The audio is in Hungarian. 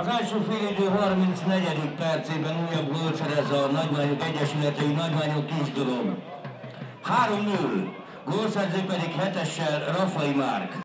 Az első félidő 34. percében újabb gólt szerez a Nagymányok Egyesületei Nagymányok Kisdolog. 3-0. Gólszerző pedig hetessel Rafai Márk.